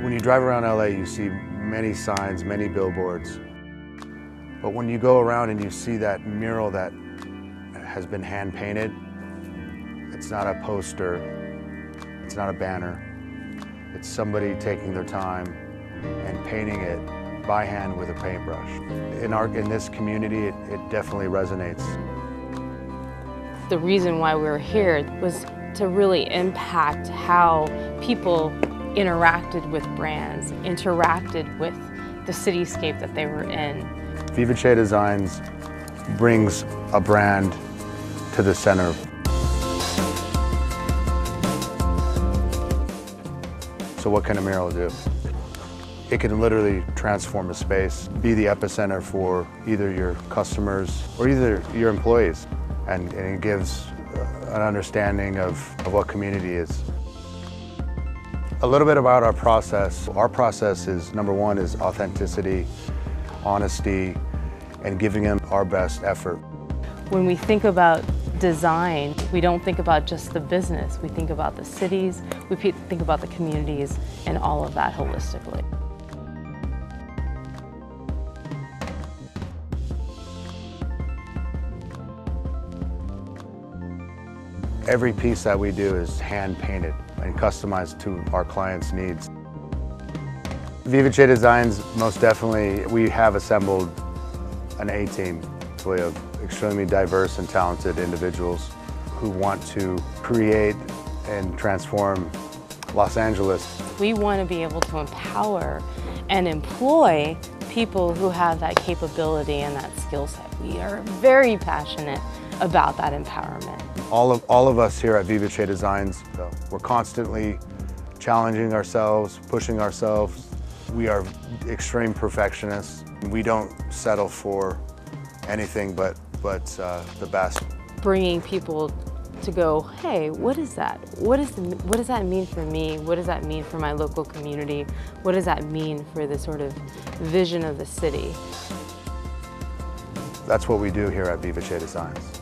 When you drive around LA, you see many signs, many billboards. But when you go around and you see that mural that has been hand painted, it's not a poster, it's not a banner. It's somebody taking their time and painting it by hand with a paintbrush. In, our, in this community, it, it definitely resonates. The reason why we were here was to really impact how people interacted with brands, interacted with the cityscape that they were in. Vivache Designs brings a brand to the center. So what can a mural do? It can literally transform a space, be the epicenter for either your customers or either your employees. And, and it gives an understanding of, of what community is. A little bit about our process. Our process is, number one, is authenticity, honesty, and giving them our best effort. When we think about design, we don't think about just the business. We think about the cities, we think about the communities, and all of that holistically. Every piece that we do is hand painted and customized to our clients' needs. Vivache Designs, most definitely, we have assembled an A-team of extremely diverse and talented individuals who want to create and transform Los Angeles. We want to be able to empower and employ people who have that capability and that skill set. We are very passionate about that empowerment. All of, all of us here at Vivache Designs, we're constantly challenging ourselves, pushing ourselves. We are extreme perfectionists. We don't settle for anything but, but uh, the best. Bringing people to go, hey, what is that? What, is the, what does that mean for me? What does that mean for my local community? What does that mean for the sort of vision of the city? That's what we do here at Vivache Designs.